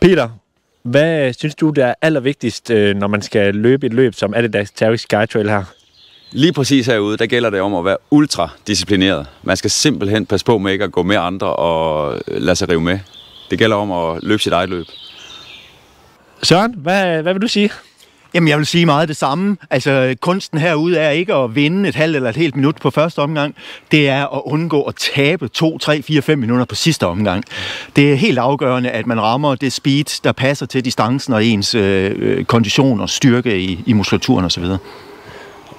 Peter, hvad synes du, der er allervigtigst, øh, når man skal løbe et løb som Adidas Terrex Sky Trail her? Lige præcis herude, der gælder det om at være ultra disciplineret. Man skal simpelthen passe på med ikke at gå med andre og lade sig rive med. Det gælder om at løbe sit eget løb. Søren, hvad, hvad vil du sige? Jamen, jeg vil sige meget det samme. Altså, kunsten herude er ikke at vinde et halvt eller et helt minut på første omgang. Det er at undgå at tabe 2, 3, 4, 5 minutter på sidste omgang. Det er helt afgørende, at man rammer det speed, der passer til distancen og ens øh, øh kondition og styrke i, i muskulaturen osv.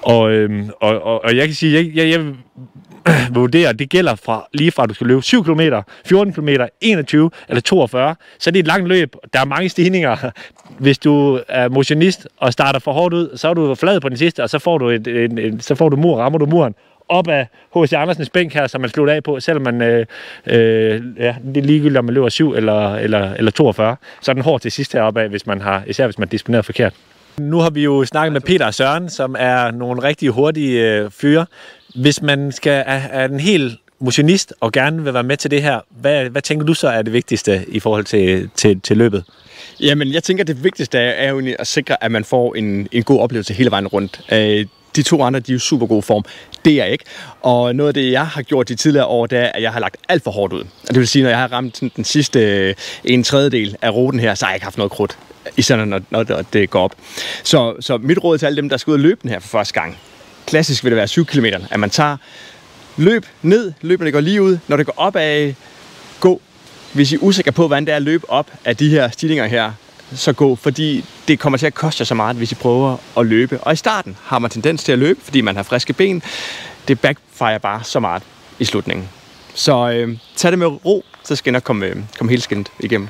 Og, øhm, og, og, og jeg kan sige, jeg, jeg, jeg vurderer, at det gælder fra, lige fra, at du skal løbe 7 km, 14 km, 21 eller 42. Så det er et langt løb. Der er mange stigninger. Hvis du er motionist og starter for hårdt ud, så er du flad på den sidste, og så får du, et, en, en, så får du mur, rammer du muren op af H.C. Andersens bænk her, som man slutter af på, selvom man, øh, øh, ja, det er ligegyldigt, om man løber 7 eller, eller, eller 42, så er den hård til sidst heroppe af, hvis man har, især hvis man disponerer forkert. Nu har vi jo snakket med Peter og Søren, som er nogle rigtig hurtige øh, fyre. Hvis man skal er, er en helt motionist og gerne vil være med til det her, hvad, hvad tænker du så er det vigtigste i forhold til, til, til løbet? Jamen, jeg tænker, det vigtigste er, er jo at sikre, at man får en, en god oplevelse hele vejen rundt. Øh, de to andre, de er jo super god form. Det er jeg ikke. Og noget af det, jeg har gjort de tidligere år, det er, at jeg har lagt alt for hårdt ud. Og Det vil sige, når jeg har ramt den sidste øh, en tredjedel af ruten her, så har jeg ikke haft noget krudt. Især når, når det går op. Så, så mit råd til alle dem, der skal ud og løbe den her for første gang. Klassisk vil det være 7 km. At man tager løb ned, løb når det går lige ud. Når det går op af, gå. Hvis I er usikre på, hvordan det er at løbe op af de her stigninger her, så gå, fordi det kommer til at koste jer så meget, hvis I prøver at løbe. Og i starten har man tendens til at løbe, fordi man har friske ben. Det backfire bare så meget i slutningen. Så øh, tag det med ro, så skal I nok komme, øh, komme helt skændt igennem.